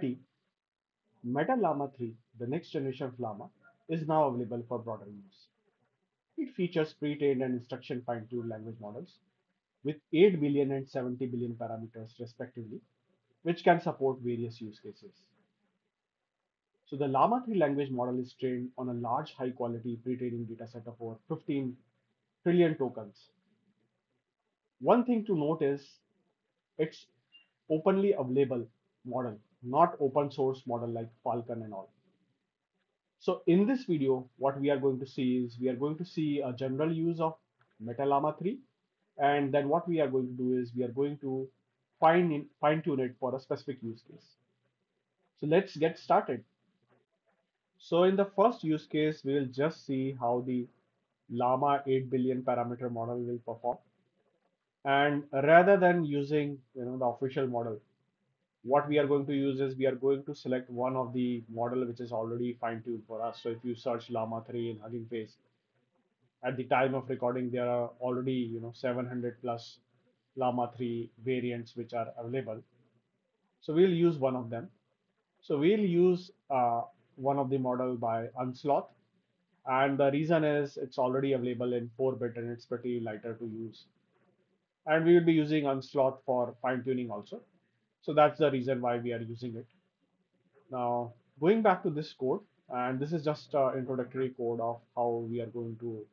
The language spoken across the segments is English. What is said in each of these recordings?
Team, Meta Llama 3, the next generation of Llama, is now available for broader use. It features pre-trained and instruction fine-tuned language models with 8 billion and 70 billion parameters respectively, which can support various use cases. So the Llama 3 language model is trained on a large high-quality pre-training dataset of over 15 trillion tokens. One thing to note is it's openly available model, not open source model like Falcon and all. So in this video, what we are going to see is we are going to see a general use of MetaLlama 3. And then what we are going to do is we are going to fine, fine tune it for a specific use case. So let's get started. So in the first use case, we'll just see how the Llama 8 billion parameter model will perform. And rather than using you know the official model, what we are going to use is we are going to select one of the model which is already fine-tuned for us. So if you search Llama 3 in Hugging Face, at the time of recording, there are already you know 700 plus Llama 3 variants which are available. So we'll use one of them. So we'll use uh, one of the model by Unsloth. And the reason is it's already available in 4-bit and it's pretty lighter to use. And we will be using Unsloth for fine tuning also. So that's the reason why we are using it. Now, going back to this code, and this is just an introductory code of how we are going to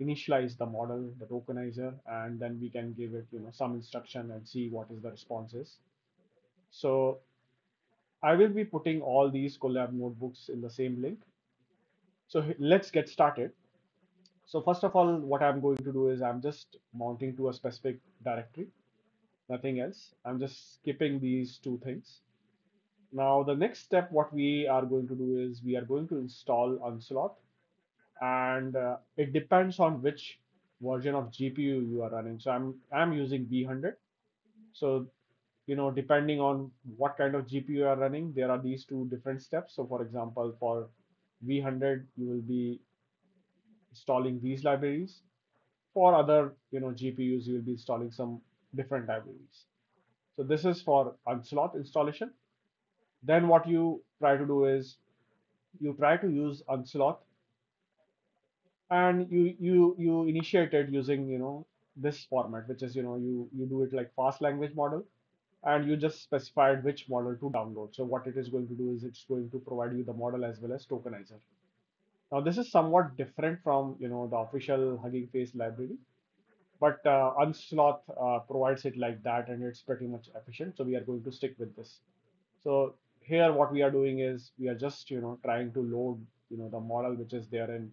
initialize the model, the tokenizer, and then we can give it you know, some instruction and see what is the responses. So I will be putting all these Colab notebooks in the same link. So let's get started. So first of all, what I'm going to do is I'm just mounting to a specific directory nothing else. I'm just skipping these two things. Now the next step, what we are going to do is we are going to install Unsloth and uh, it depends on which version of GPU you are running. So I'm, I'm using V100. So, you know, depending on what kind of GPU you are running, there are these two different steps. So for example, for V100, you will be installing these libraries. For other, you know, GPUs, you will be installing some different libraries. So this is for Unsloth installation. Then what you try to do is you try to use Unsloth and you you you initiate it using you know this format, which is you know you you do it like fast language model and you just specified which model to download. So what it is going to do is it's going to provide you the model as well as tokenizer. Now this is somewhat different from you know the official Hugging Face library but uh, Unsloth uh, provides it like that and it's pretty much efficient. So we are going to stick with this. So here what we are doing is we are just, you know, trying to load, you know, the model which is there in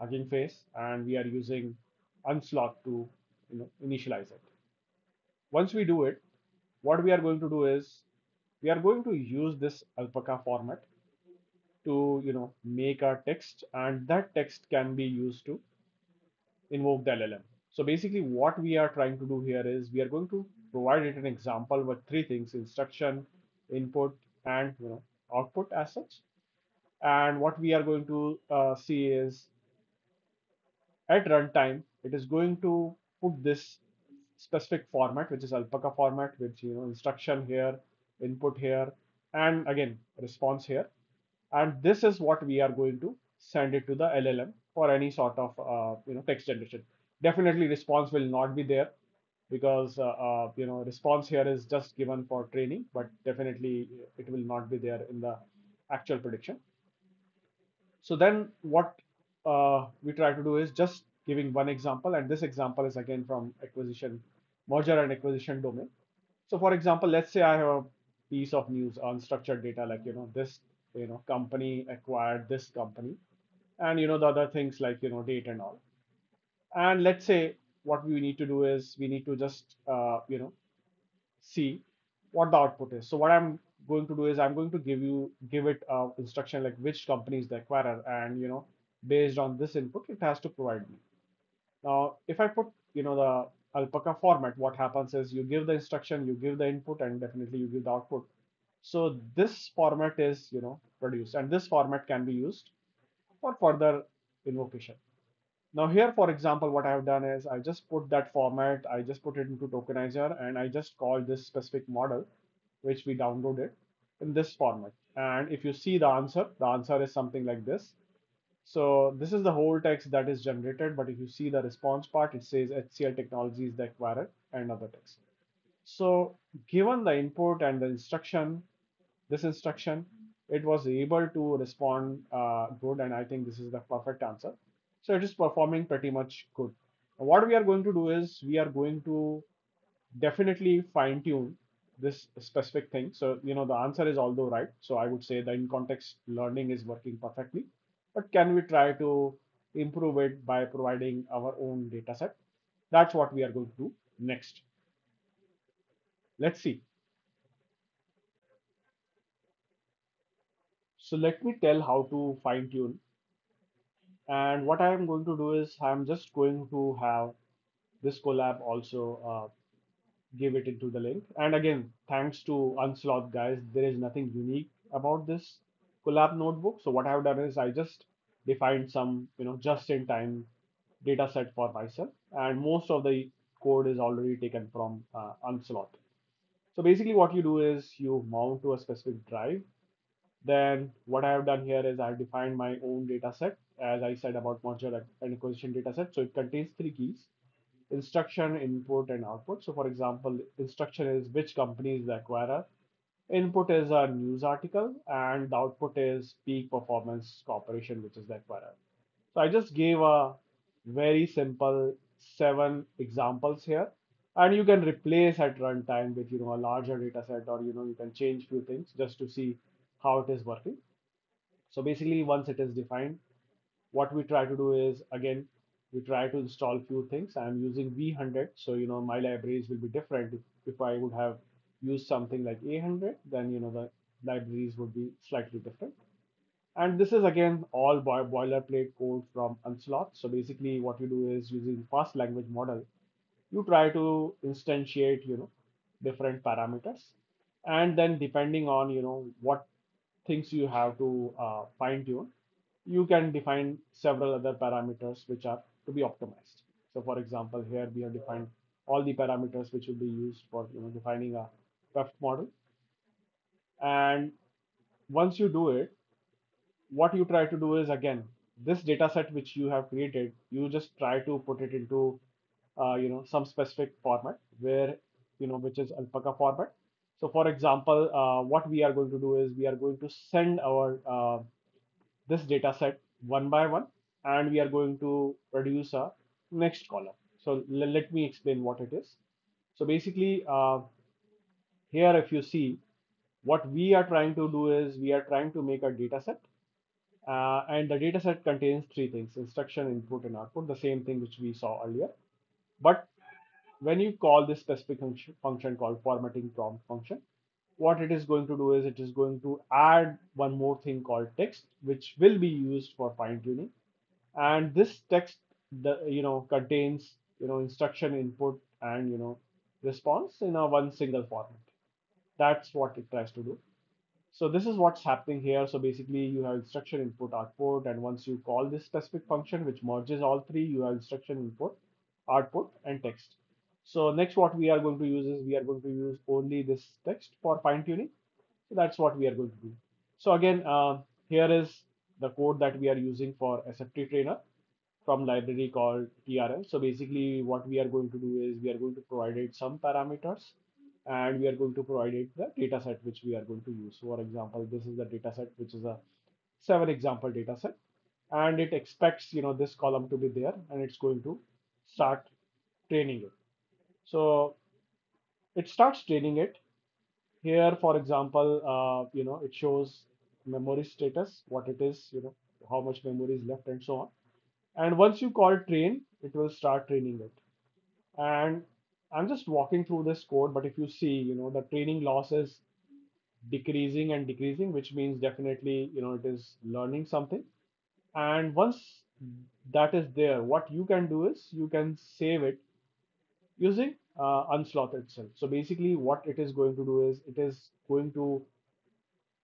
Hugging Face and we are using Unsloth to, you know, initialize it. Once we do it, what we are going to do is we are going to use this alpaca format to, you know, make our text and that text can be used to invoke the LLM. So basically what we are trying to do here is we are going to provide it an example with three things, instruction, input, and you know output as such. And what we are going to uh, see is at runtime, it is going to put this specific format, which is alpaca format, which you know instruction here, input here, and again response here. And this is what we are going to send it to the LLM for any sort of uh, you know text generation definitely response will not be there because uh, uh, you know response here is just given for training but definitely it will not be there in the actual prediction. So then what uh, we try to do is just giving one example and this example is again from acquisition merger and acquisition domain. So for example let's say i have a piece of news unstructured data like you know this you know company acquired this company and you know the other things like you know date and all and let's say what we need to do is we need to just uh, you know see what the output is. So what i'm going to do is i'm going to give you give it a instruction like which company is the acquirer and you know based on this input it has to provide me. Now if i put you know the alpaca format what happens is you give the instruction you give the input and definitely you give the output. So this format is you know produced. And this format can be used for further invocation now here, for example, what I have done is I just put that format, I just put it into tokenizer and I just call this specific model which we downloaded in this format. And if you see the answer, the answer is something like this. So this is the whole text that is generated, but if you see the response part, it says HCL Technology is the acquirer and other text. So given the input and the instruction, this instruction, it was able to respond uh, good, and I think this is the perfect answer. So it is performing pretty much good. What we are going to do is we are going to definitely fine tune this specific thing. So, you know, the answer is although right. So I would say the in context learning is working perfectly. But can we try to improve it by providing our own data set? That's what we are going to do next. Let's see. So let me tell how to fine tune. And what I am going to do is I'm just going to have this Colab also uh, give it into the link. And again, thanks to Unsloth guys, there is nothing unique about this Colab notebook. So what I've done is I just defined some, you know, just in time data set for myself. And most of the code is already taken from uh, Unsloth. So basically what you do is you mount to a specific drive. Then what I have done here is I've defined my own data set, as I said about merger and acquisition data set. So it contains three keys instruction, input, and output. So for example, instruction is which company is the acquirer, input is a news article, and the output is peak performance corporation, which is the acquirer. So I just gave a very simple seven examples here. And you can replace at runtime with you know a larger data set or you know you can change few things just to see how it is working. So basically once it is defined, what we try to do is again we try to install few things. I'm using V100, so you know my libraries will be different. If, I would have used something like A100, then you know the libraries would be slightly different. And this is again all bo boilerplate code from Unsloth. So basically what you do is using fast language model, you try to instantiate, you know, different parameters. And then depending on, you know, what things you have to uh, fine tune, you can define several other parameters which are to be optimized. So for example, here we have defined all the parameters which will be used for you know, defining a PEFT model. And once you do it, what you try to do is again, this data set which you have created, you just try to put it into uh, you know some specific format where you know which is alpaca format. So for example, uh, what we are going to do is we are going to send our uh, this data set one by one and we are going to produce a next column. So let me explain what it is. So basically uh, here if you see what we are trying to do is we are trying to make a data set uh, and the data set contains three things instruction input and output the same thing which we saw earlier but when you call this specific function, function called formatting prompt function what it is going to do is it is going to add one more thing called text which will be used for fine tuning and this text the you know contains you know instruction input and you know response in a one single format. That's what it tries to do. So this is what's happening here. So basically you have instruction input output and once you call this specific function which merges all three you have instruction input output and text so next what we are going to use is we are going to use only this text for fine tuning so that's what we are going to do so again uh, here is the code that we are using for SFT trainer from library called TRL. So basically what we are going to do is we are going to provide it some parameters and we are going to provide it the data set which we are going to use. For example, this is the data set which is a seven example data set and it expects you know this column to be there and it's going to start training it. So it starts training it. Here, for example, uh, you know, it shows memory status, what it is, you know, how much memory is left and so on. And once you call train, it will start training it. And I'm just walking through this code, but if you see, you know, the training loss is decreasing and decreasing, which means definitely, you know, it is learning something. And once that is there, what you can do is you can save it using uh, Unsloth itself. So basically what it is going to do is it is going to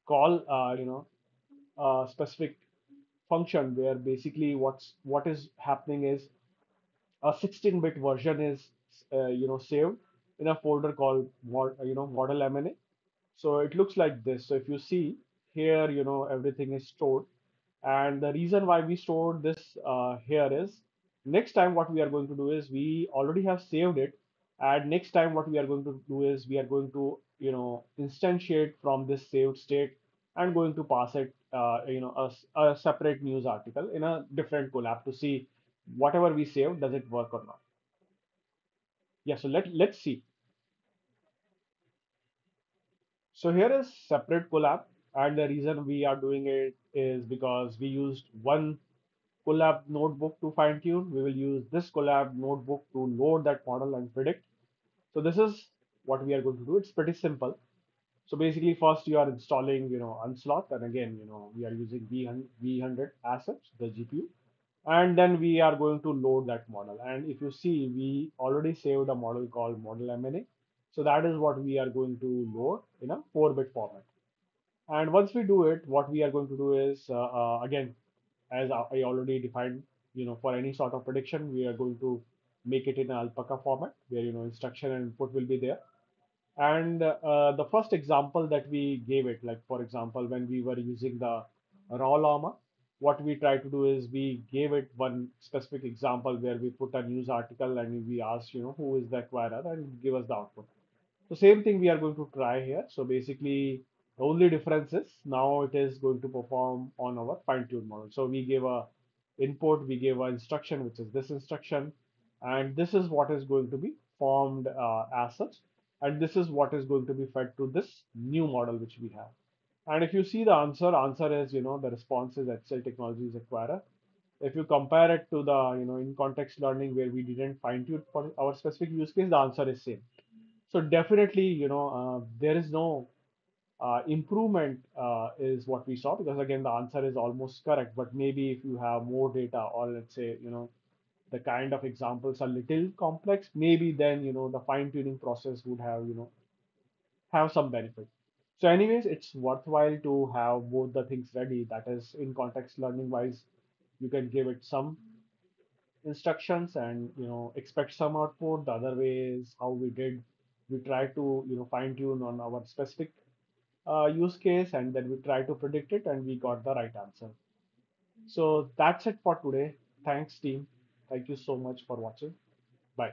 call uh, you know a specific function where basically what's what is happening is a 16-bit version is uh, you know saved in a folder called you know model MNA. So it looks like this. So if you see here, you know, everything is stored. And the reason why we stored this uh, here is next time what we are going to do is we already have saved it. And next time what we are going to do is we are going to, you know, instantiate from this saved state and going to pass it, uh, you know, a, a separate news article in a different Colab to see whatever we saved, does it work or not? Yeah, so let, let's see. So here is separate Colab and the reason we are doing it is because we used one Colab notebook to fine tune. We will use this Colab notebook to load that model and predict. So this is what we are going to do. It's pretty simple. So basically first you are installing, you know, Unsloth and again, you know, we are using V100 assets, the GPU. And then we are going to load that model. And if you see, we already saved a model called model MNA. So that is what we are going to load in a 4-bit format. And once we do it, what we are going to do is, uh, uh, again, as I already defined, you know, for any sort of prediction, we are going to make it in alpaca format where, you know, instruction and input will be there. And uh, the first example that we gave it, like for example, when we were using the raw llama, what we try to do is we gave it one specific example where we put a news article and we asked, you know, who is the acquirer and give us the output. So same thing we are going to try here. So basically the only difference is now it is going to perform on our fine-tuned model. So we gave a input, we gave an instruction, which is this instruction, and this is what is going to be formed uh, as such. And this is what is going to be fed to this new model which we have. And if you see the answer, answer is, you know, the response is HCL Technologies acquirer. If you compare it to the, you know, in context learning where we didn't fine tune for our specific use case, the answer is same. So definitely, you know, uh, there is no uh, improvement uh, is what we saw because again the answer is almost correct. But maybe if you have more data or let's say you know the kind of examples are little complex maybe then you know the fine tuning process would have you know have some benefit. So anyways it's worthwhile to have both the things ready. That is in context learning wise you can give it some instructions and you know expect some output. The other way is how we did. We try to you know fine tune on our specific uh, use case and then we try to predict it and we got the right answer. So that's it for today. Thanks team. Thank you so much for watching. Bye.